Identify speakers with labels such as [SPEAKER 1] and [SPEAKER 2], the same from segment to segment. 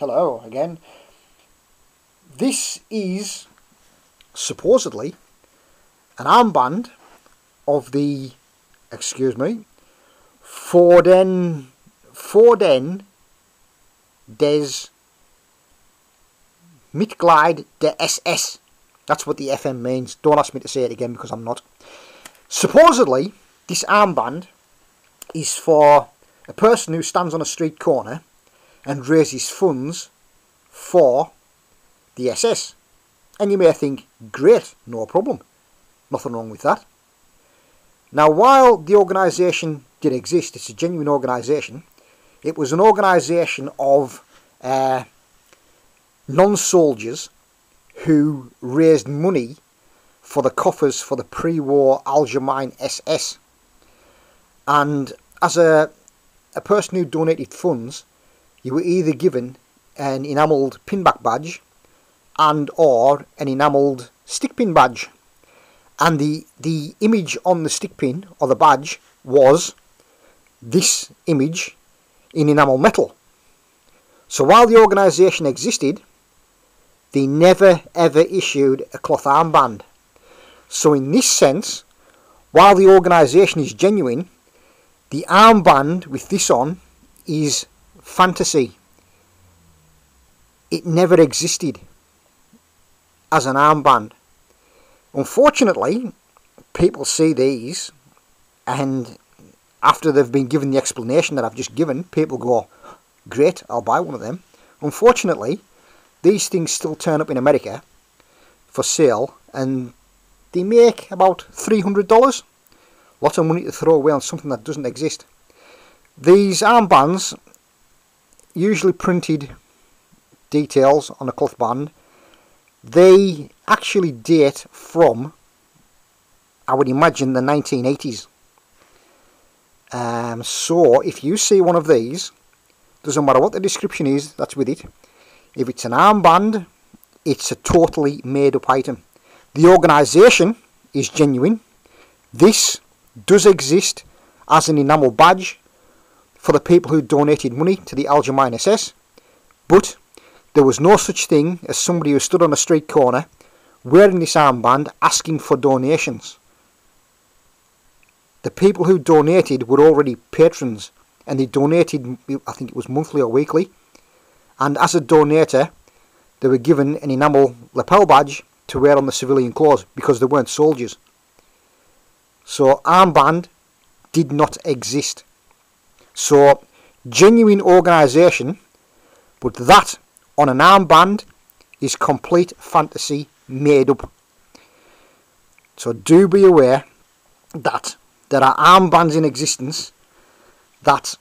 [SPEAKER 1] hello again. This is supposedly an armband of the, excuse me, Forden, Forden des Mitglied de SS. That's what the FM means. Don't ask me to say it again because I'm not. Supposedly, this armband is for a person who stands on a street corner and raises funds for the SS. And you may think, great, no problem. Nothing wrong with that. Now, while the organisation did exist, it's a genuine organisation, it was an organisation of uh, non-soldiers who raised money for the coffers for the pre-war Allgemeine SS. And as a, a person who donated funds, you were either given an enamelled pinback badge and or an enamelled stick pin badge. And the, the image on the stick pin or the badge was this image in enamel metal. So while the organisation existed, they never ever issued a cloth armband. So in this sense, while the organisation is genuine, the armband with this on is fantasy. It never existed as an armband. Unfortunately, people see these and after they've been given the explanation that I've just given, people go, great, I'll buy one of them. Unfortunately, these things still turn up in America for sale and they make about $300. Lot of money to throw away on something that doesn't exist. These armbands usually printed details on a cloth band. They actually date from, I would imagine, the 1980s. Um, so if you see one of these, doesn't matter what the description is that's with it, if it's an armband, it's a totally made up item. The organisation is genuine. This does exist as an enamel badge for the people who donated money to the Allgemeine SS, but there was no such thing as somebody who stood on a street corner wearing this armband asking for donations. The people who donated were already patrons and they donated, I think it was monthly or weekly, and as a donator they were given an enamel lapel badge to wear on the civilian clothes because they weren't soldiers. So armband did not exist. So genuine organisation, but that on an armband is complete fantasy made up. So do be aware that there are armbands in existence that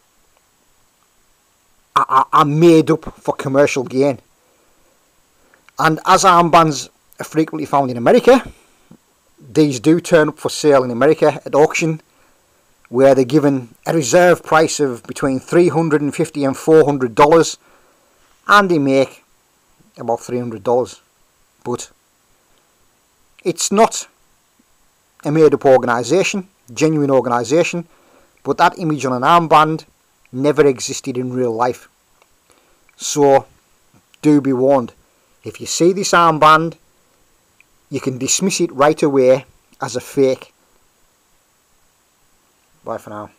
[SPEAKER 1] are, are made up for commercial gain. And as armbands are frequently found in America, these do turn up for sale in America at auction where they're given a reserve price of between 350 and 400 dollars and they make about 300 dollars but it's not a made up organisation genuine organisation but that image on an armband never existed in real life so do be warned if you see this armband you can dismiss it right away as a fake. Bye for now.